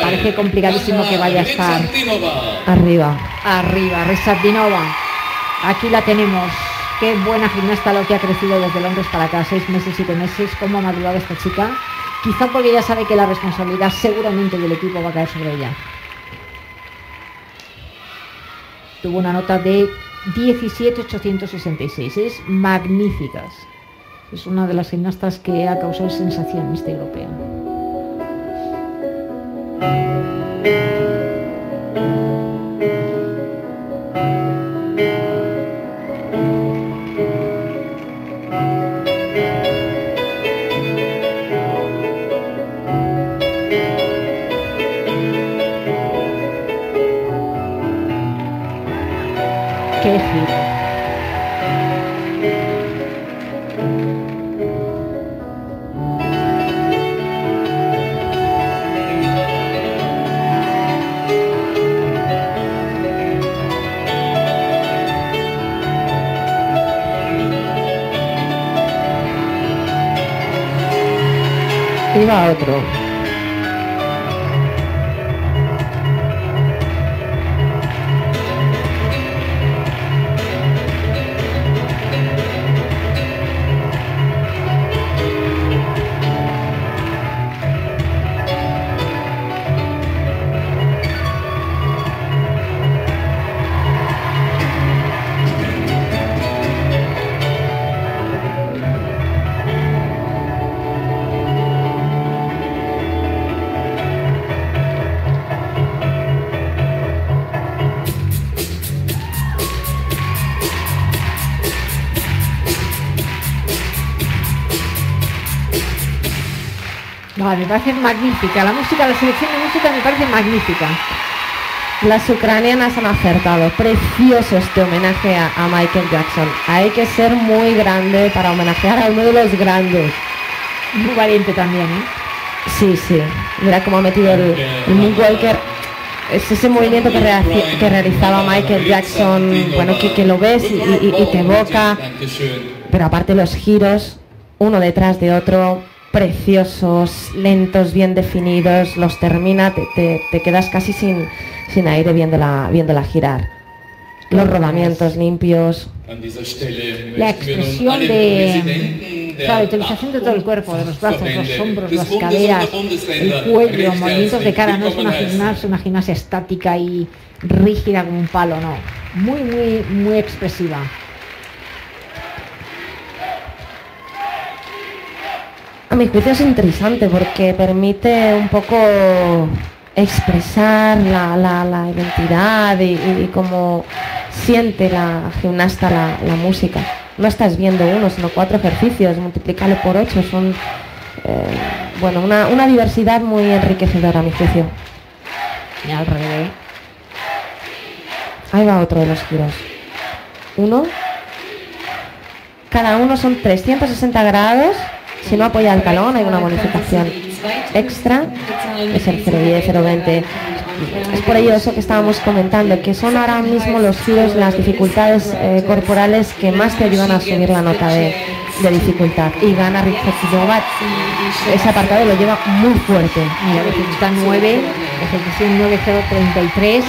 Parece complicadísimo que vaya a estar Arriba. arriba. Resardinova. Aquí la tenemos. Qué buena gimnasta lo que ha crecido desde Londres para acá. Seis meses, siete meses. ¿Cómo ha madurado esta chica? Quizá porque ya sabe que la responsabilidad seguramente del equipo va a caer sobre ella. Tuvo una nota de 17.866. Es magníficas. Es una de las gimnastas que ha causado sensación en este europeo. Qué giro. Iba otro. Vale, me parece magnífica. La música, la selección de música me parece magnífica. Las ucranianas han acertado. Precioso este homenaje a, a Michael Jackson. Hay que ser muy grande para homenajear a uno de los grandes. Muy valiente también, ¿eh? Sí, sí. Mira cómo ha metido el, el Moonwalker. Es ese movimiento que, que realizaba Michael Jackson, bueno, que, que lo ves y, y- y te evoca. Pero aparte los giros, uno detrás de otro, preciosos, lentos, bien definidos, los termina, te, te- te quedas casi sin, sin aire viéndola, viéndola girar. Los rodamientos limpios. La expresión de la utilización de todo el cuerpo, de los brazos, los hombros, las caderas, el cuello, movimientos de cara, no es una gimnasia, una gimnasia estática y rígida como un palo, no. Muy, muy, muy expresiva. A mi juicio es interesante porque permite un poco expresar la, la- la identidad y, y cómo siente la gimnasta la, la música. No estás viendo uno, sino cuatro ejercicios, multiplicarlo por ocho, son eh, bueno, una, una diversidad muy enriquecedora a mi juicio. Y al revés. Ahí va otro de los giros. Uno. Cada uno son 360 grados. Si no apoya el talón hay una bonificación extra. Es el 010, 020. Es por ello eso que estábamos comentando, que son ahora mismo los giros, las dificultades eh, corporales que más te ayudan a subir la nota de, dificultad. Y gana Rizzotinova. Ese apartado lo lleva muy fuerte. Mira, dificultad 9, ejecución 9033.